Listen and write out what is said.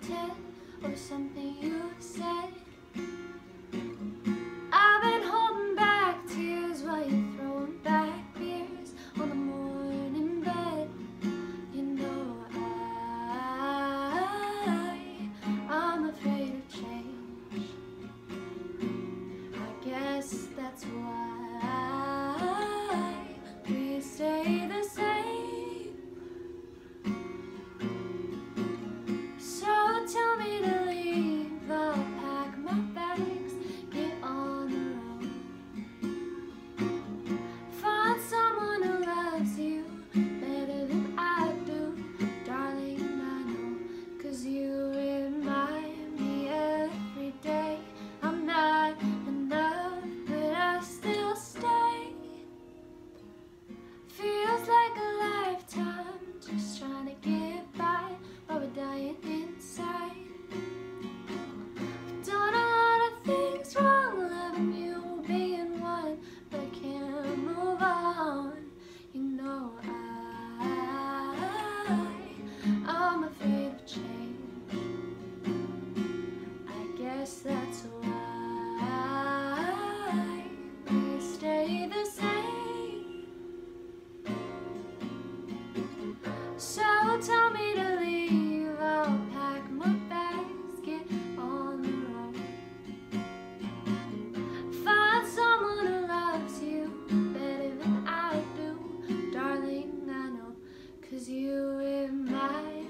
did or something you said. I've been holding back tears while you're throwing back beers on the morning bed. You know I, I'm afraid of change. I guess that's why. Bye.